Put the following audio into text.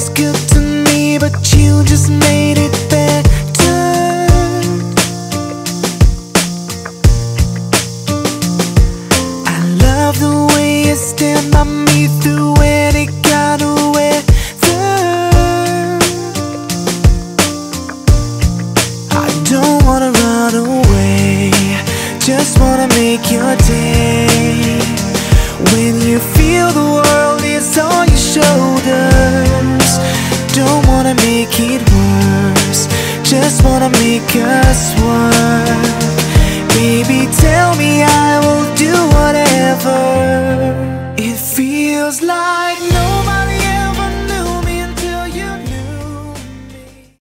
was good to me, but you just made it better. I love the way you stand by me through any kind of weather. I don't wanna run away, just wanna make your day. When you feel the world is on your shoulders, just wanna make us